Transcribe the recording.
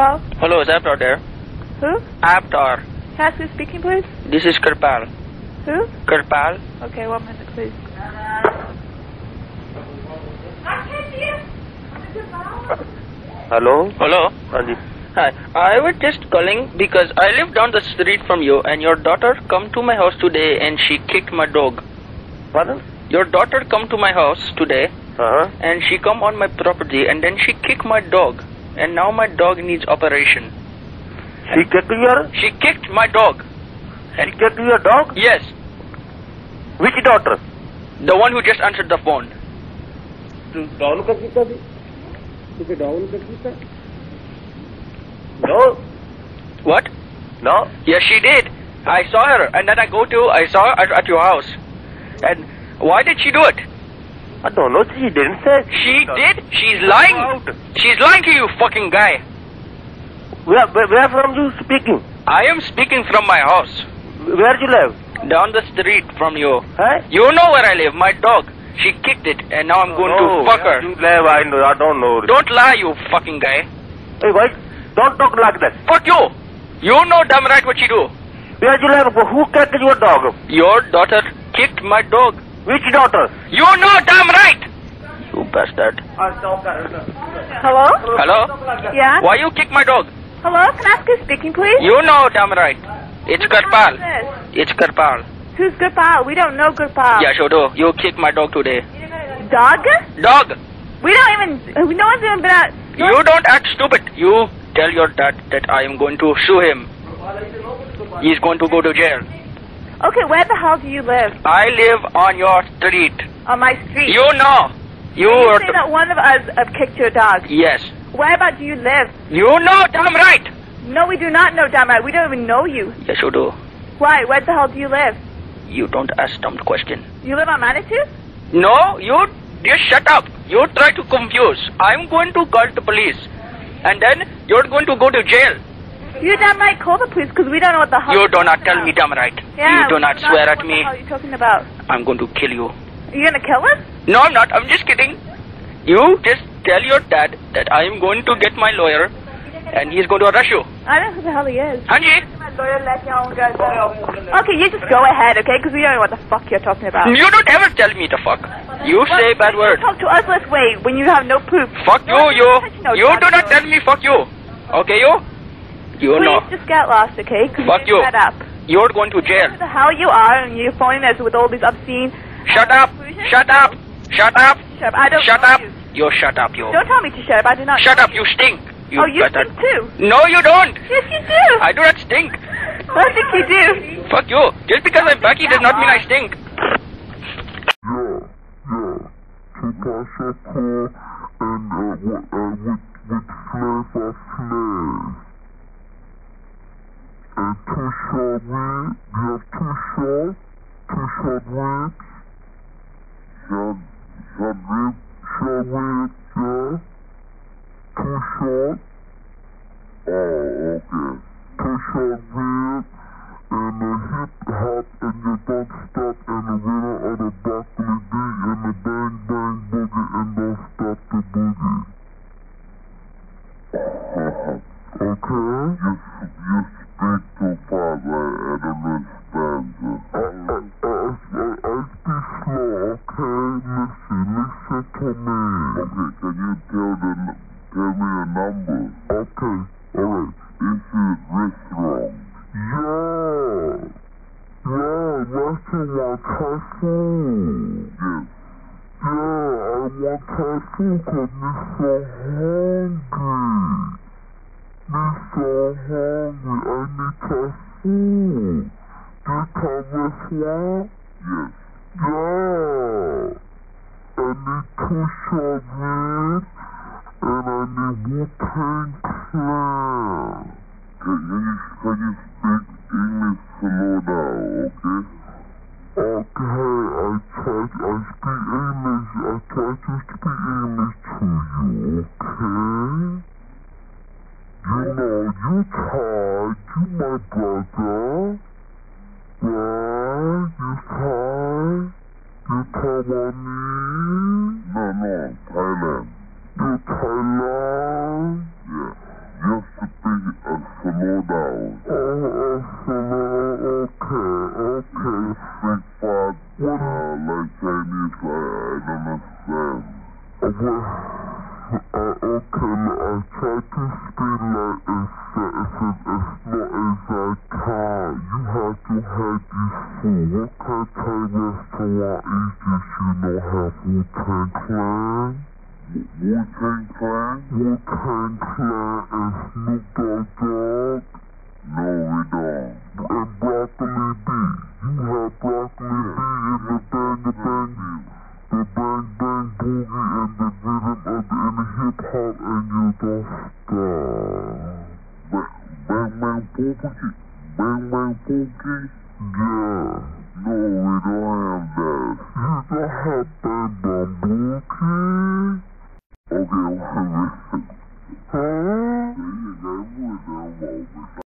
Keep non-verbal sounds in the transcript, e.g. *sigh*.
Hello? Hello, is Aptar there? Who? Aptar. Can I ask speaking, please? This is Kirpal. Who? Kirpal. Okay, one minute, please. Hello? Hello? Andy. Hi, I was just calling because I live down the street from you and your daughter come to my house today and she kicked my dog. Pardon? Your daughter come to my house today uh -huh. and she come on my property and then she kicked my dog and now my dog needs operation. She kicked your? She kicked my dog. And she kicked your dog? Yes. Which daughter? The one who just answered the phone. Down down No. What? No. Yes, she did. I saw her, and then I go to I saw her at, at your house. And why did she do it? I don't know she didn't say She did. She's lying. Out. She's lying to you, fucking guy. Where, where, where from you speaking? I am speaking from my house, Where do you live? down the street from you. Huh? You know where I live. My dog. She kicked it, and now I'm going Oh, to fuck her. You live, I know, I don't know. Don't lie, you fucking guy. Hey, why? Don't talk like that. Fuck you. You know damn right what she do. Where do you live? Who kicked your dog? Your daughter kicked my dog. Which daughter? You know damn right. You bastard. Hello? Hello? Yeah? Why you kick my dog? Hello? Can I ask who's speaking, please? You know damn right. It's Whose house Karpal. It's Karpal. Who's Gopal? We don't know Gopal. Yeah, sure do. You kicked my dog today. Dog? Dog. We don't even, no one's even been out. You don't act stupid. You tell your dad that I am going to sue him. He's going to go to jail. Okay, where the hell do you live? I live on your street. On my street. You know. You You say that one of us have kicked your dog. Yes. Where about do you live? You know damn right. No, we do not know, damn right. We don't even know you. Yes, you do. Why? Where the hell do you live? You don't ask dumb question. You live on Manitou? No, you just shut up. You try to confuse. I'm going to call the police. And then you're going to go to jail. You damn right call the police because we don't know what the hell. You do not tell about. me damn right. Yeah, you do not swear at what me. Hell are you talking about? I'm going to kill you. Are you gonna kill us? No, I'm not. I'm just kidding. You just tell your dad that I am going to get my lawyer and he's going to arrest you. I don't know who the hell he is. Hanji, Okay, you just go ahead, okay? Because we don't know what the fuck you're talking about. you don't ever tell me the fuck. You say bad words. talk to us this way when you have no proof. Fuck you, you. You do not tell me fuck you. Okay, you? You Please know. just get lost, okay? Because Fuck you're fed up. You're going to jail. Who the hell you are and you're phoning us with all these obscene... Shut up. Shut up. Shut up. Shut up. I don't Shut up. you. You shut up, you. Don't tell me to shut up. I do not Shut up, you stink. You oh, you bastard. stink too. No, you don't. Yes, you do. I do not stink. *laughs* I think you do. Fuck you. Just because I'm Becky does not mean I stink. Yeah, yeah. Natasha Cole and uh, what, uh, with with Flavor Flav. And two short ribs. You have two short, two short ribs. Short, short rib, short ribs, yeah. Two short. Oh, okay. Two short ribs and a hip hop and you don't understand it. I, I, I, I, I speak slow, okay? Listen, listen to me. Okay, can you tell the, tell me a number? Okay, alright. This is restaurant. Yeah. Yeah, restaurant Thai food. Yes. Yeah, I want Thai food cause me so hungry. Me so hungry. I need Thai food. This Thai restaurant? Yes. Yeah. I need two short ribs and I need Wu-Tang Clan. Can you, can you speak English slow now, okay? Okay, I try, I speak English, I try to speak English to you, okay? You know, you tied to my brother. Right? You tied? You tied on me? No, no, Thailand. You Thailand? Yeah. You have to think and slow down. Oh, uh, slow To speak like as fast as, as slow as I can. You have to have this food. What kind of Thai restaurant is this you know have Wu-Tang Clan? Wu-Tang Clan? Wu-Tang Clan and Snoop Dogg Dogg? No, we don't. And Broccoli B. You have Broccoli B in the Bang Bang the bang bang boogie and the rhythm of the, and the hip hop and tostar. Bem, bem, bem pouco aqui. Bem, Yeah. No, we don't have that. You don't have bang bang bookie? Okay, one minute. Huh? There you go, we're there,